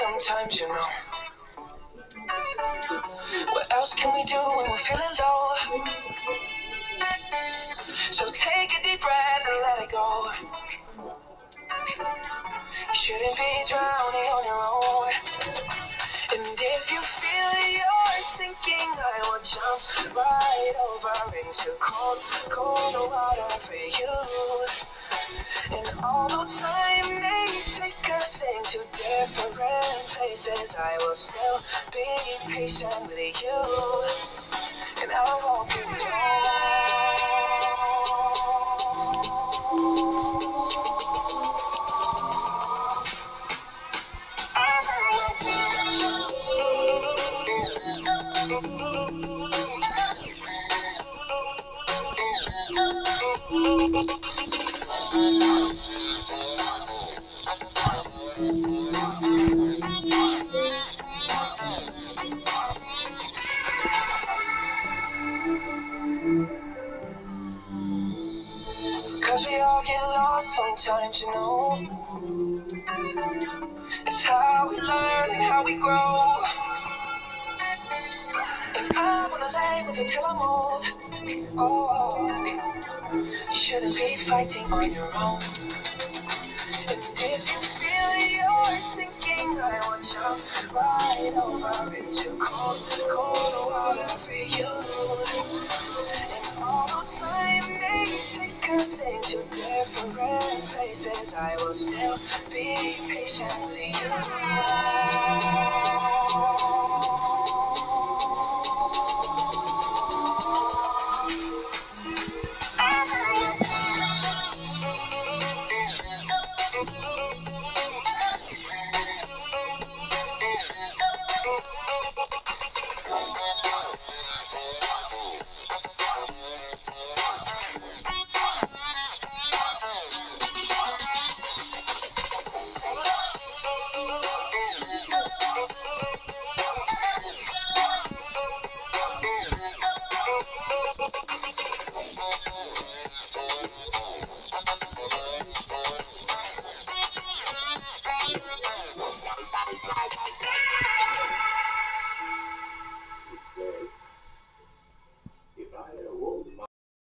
sometimes, you know. What else can we do when we're feeling low? So take a deep breath and let it go. You shouldn't be drowning on your own. And if you feel you're sinking, I will jump right over into cold, cold water for you. And although time into different places, I will still be patient with you. And I won't be wrong. Cause we all get lost sometimes, you know. It's how we learn and how we grow. And I wanna lay with you till I'm old. Oh, you shouldn't be fighting on your own. And if you feel you're sinking, I will jump right over into cold, cold water for you. And I will still be patiently with you.